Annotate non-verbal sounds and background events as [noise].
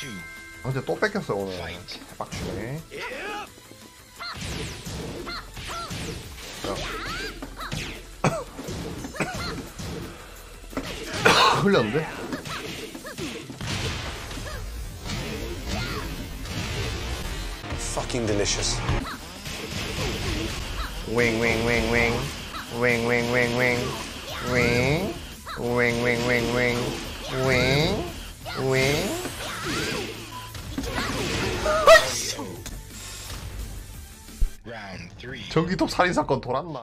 two, 아, 근데 또 뺏겼어 오늘 fight. 빡치네 야. [coughs] 흘렸는데? Fucking delicious. 윙 윙 윙 윙 윙 윙 윙 윙 윙 윙 윙 윙 윙 윙 Three. 전기톱 살인 사건 돌았나?